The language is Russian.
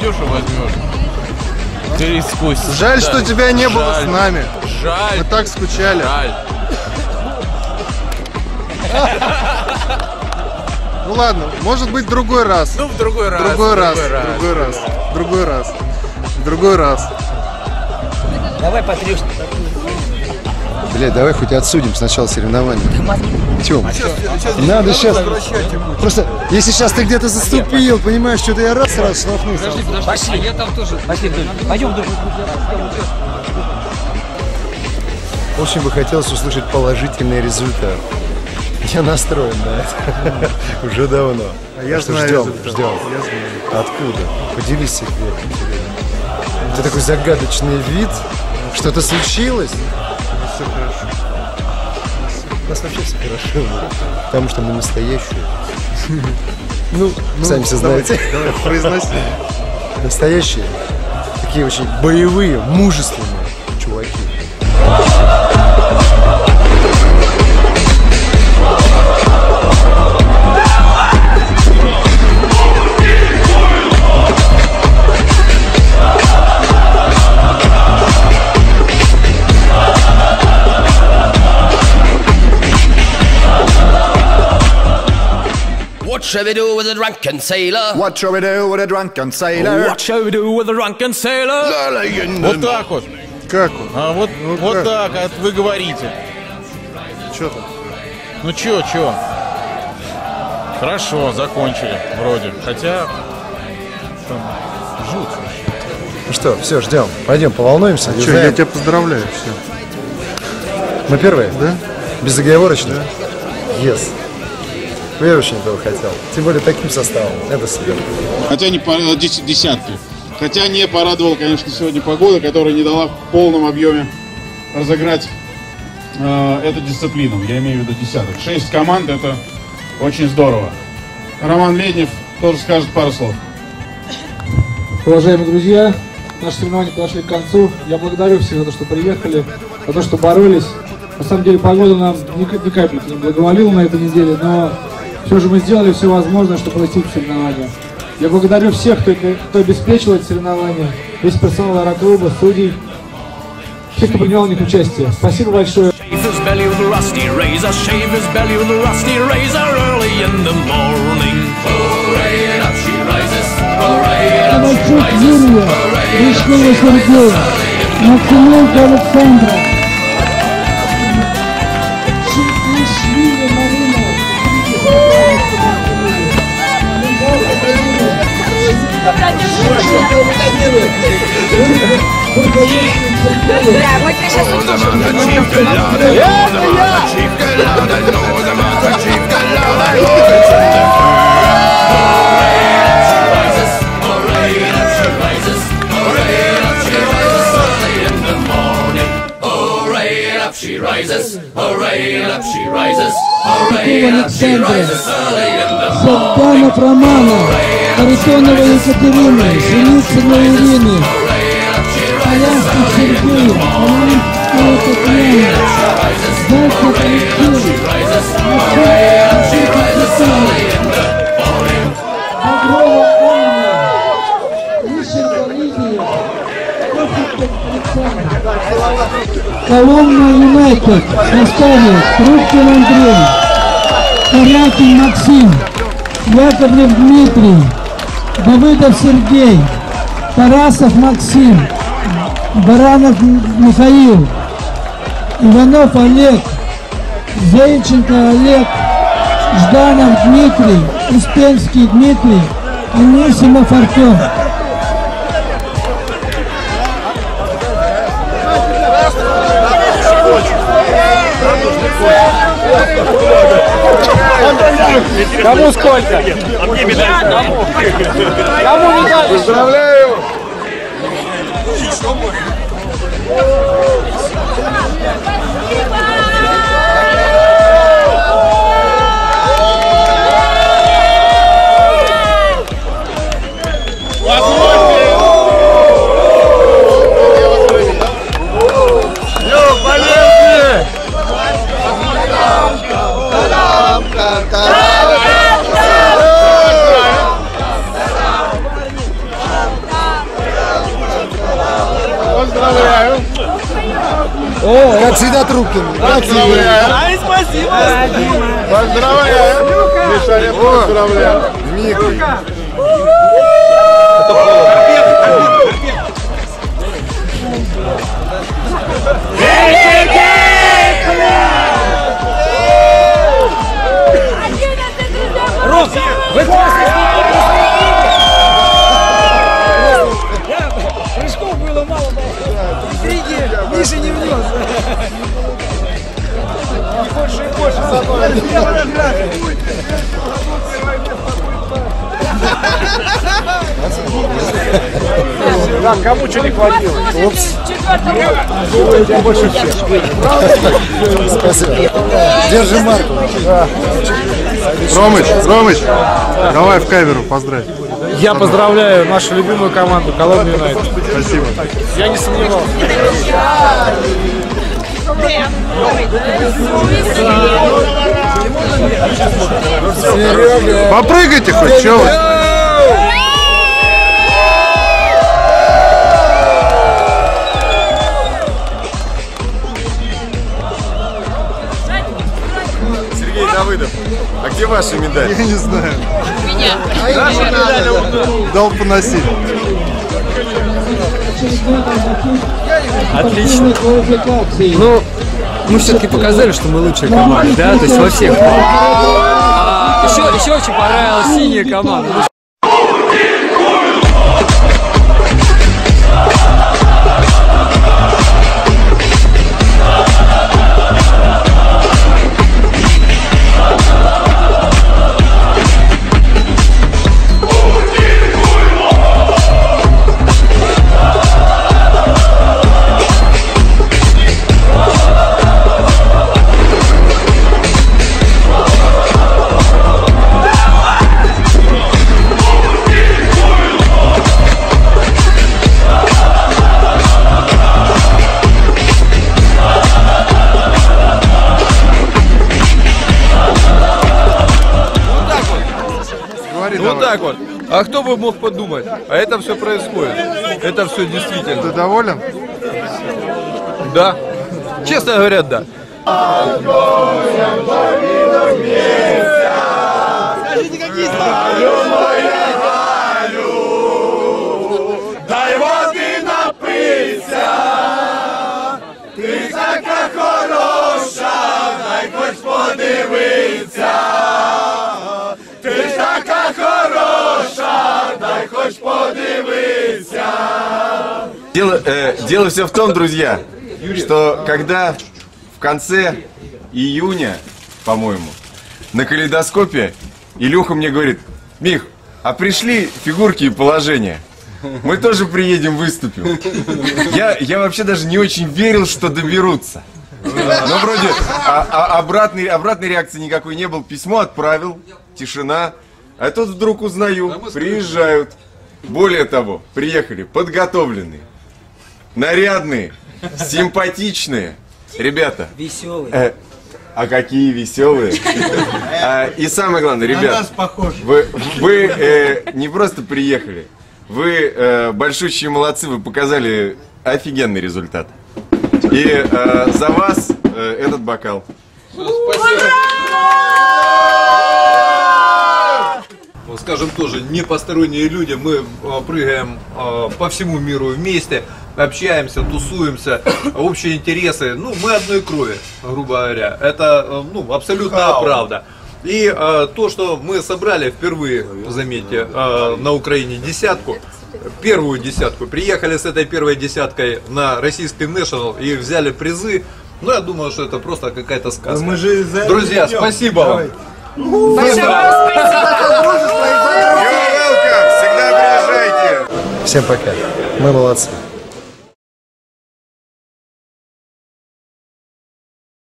Дюшу возьмешь. Ты рискуй. Жаль, Да. что тебя не было Жаль. с нами. Жаль. Мы так скучали. Жаль. Ну ладно, может быть другой раз. Ну, в другой раз. Другой раз, другой раз, другой раз, другой раз. Давай по трёшке. Блядь, давай хоть отсудим сначала соревнования. Тём, надо сейчас... Просто, если сейчас ты где-то заступил, понимаешь, что-то я раз сразу штрафнулся. Пошли. Я там тоже. Пошли. Пойдем вдоль. Очень бы хотелось услышать положительный результат. Я настроен на это. Уже давно. А я Что знаю ждем, результат. ждем. Я знаю. Откуда? Поделись секретом. Это такой загадочный вид. Что-то случилось? Нас вообще все хорошо. Потому что мы настоящие. Ну, сами все знаете. Давай, произноси. Настоящие. Такие очень боевые, мужественные shall we do with a drunken sailor? What shall we do with a drunken sailor? What shall we do with a drunken sailor? Вот так вот. Как он? А вот, Ну вот как? так, а вы говорите. Что там? Ну чё, чё? Хорошо, закончили, вроде. Хотя... Там жуть. Ну что, все, ждем. Пойдем, поволнуемся. Че, узнаем. я тебя поздравляю. Все. Мы первые? Да? Безоговорочно? Yes. Ну, я очень этого хотел. Тем более таким составом. Это супер. Хотя не пора- дес- десятки. Хотя не порадовала, конечно, сегодня погода, которая не дала в полном объеме разыграть э, эту дисциплину. Я имею в виду десяток. Шесть команд это очень здорово. Роман Леднев тоже скажет пару слов. Уважаемые друзья, наши соревнования подошли к концу. Я благодарю всех за то, что приехали, за то, что боролись. На самом деле погода нам ни, ни капельки не благоволила на этой неделе, но все же мы сделали все возможное, чтобы пройти в соревнования. Я благодарю всех, кто, кто обеспечил эти соревнования, весь персонал аэроклуба, судей, всех, кто принимал в них участие. Спасибо большое. Shave his belly with a Bravo, hai cresciuto Una mata ciccellata, una mata ciccellata, she rises. Hooray, and up she rises. Hooray, and up she rises early in the morning. Сабданов Романа, Харитонова Екатерина, Синицына Ирины, Полянский Сергей, Полянская Татьяна, Коломна Юнайтед, наставник, Трубкин Андрей, Корякин Максим, Яковлев Дмитрий, Давыдов Сергей, Тарасов Максим, Баранов Михаил, Иванов Олег, Зейченко Олег, Жданов Дмитрий, Успенский Дмитрий, Анисимов Артем. Кому сколько? Кому? Кому медаль? Поздравляю! всегда Трубкин. Как тебе? Ай, спасибо! Поздравляю! Мишаня, поздравляю! Дмитрий. Да, кому что не хватило? Больше всех. Спасибо. Держи марку. Ромыч, Ромыч, давай в камеру поздравь. Я поздравляю нашу любимую команду Коломбию Юнайтед. Спасибо. Я не сомневался. Попрыгайте хоть, вы? Где ваша медаль? Я не знаю. Меня. Дал поносить. Отлично. Ну, мы все-таки показали, что мы лучшая команда, да, то есть во всех. А, еще, еще очень понравилась синяя команда. А кто бы мог подумать? А это все происходит. Это все действительно. Ты доволен? Да. Честно говоря, да. Хороша, дай подивиться. Дай хоч подивиться. Дело, э, дело все в том, друзья, что когда в конце июня, по-моему, на калейдоскопе Илюха мне говорит, Мих, а пришли фигурки и положения. Мы тоже приедем, выступим. Я, я вообще даже не очень верил, что доберутся. Но вроде а- а- обратной, обратной реакции никакой не было. Письмо отправил, тишина. А тут вдруг узнаю, приезжают. Более того, приехали подготовленные, нарядные, симпатичные ребята. Веселый. Э, а какие веселые. А, и самое главное, ребят, вы, вы э, не просто приехали, вы э, большущие молодцы, вы показали офигенный результат. И э, за вас э, этот бокал. Ну, скажем тоже, не посторонние люди, мы э, прыгаем э, по всему миру вместе, общаемся, тусуемся, общие интересы, ну, мы одной крови, грубо говоря, это, э, ну, абсолютная правда. И э, то, что мы собрали впервые, заметьте, э, на Украине десятку, первую десятку, приехали с этой первой десяткой на российский National и взяли призы, ну, я думаю, что это просто какая-то сказка. Друзья, спасибо вам. Всегда приезжайте. Всем пока. Мы молодцы.